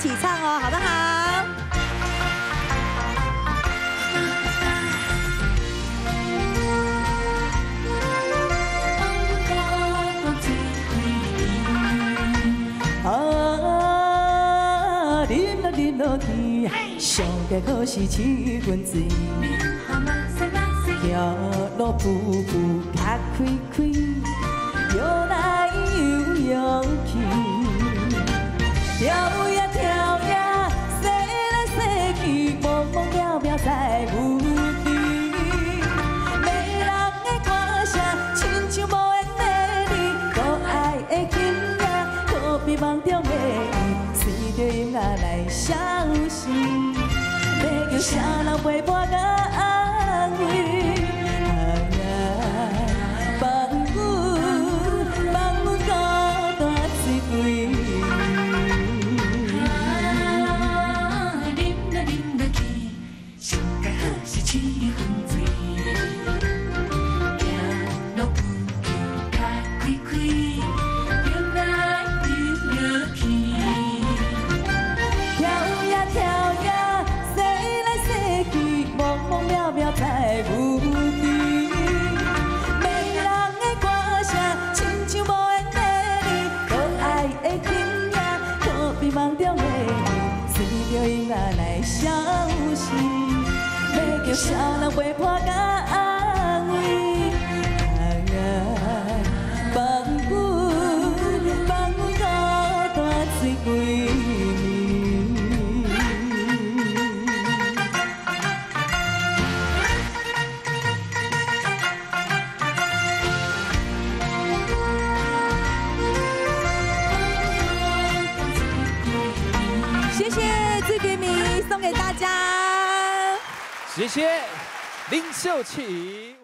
起唱哦，好不好？上是七分醉，行路步步开开，摇来摇去，摇。梦中的伊，随着音乐来消失，要叫谁人陪伴？梦中的你，随着音乐来消失，要叫谁人陪伴到？这个米送给大家。谢谢林秀琴